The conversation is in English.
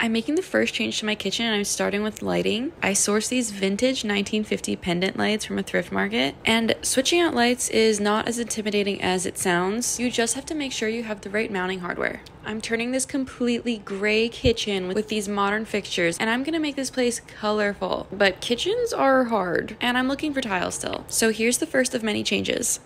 I'm making the first change to my kitchen and I'm starting with lighting. I sourced these vintage 1950 pendant lights from a thrift market and switching out lights is not as intimidating as it sounds. You just have to make sure you have the right mounting hardware. I'm turning this completely gray kitchen with these modern fixtures and I'm gonna make this place colorful. But kitchens are hard and I'm looking for tile still. So here's the first of many changes.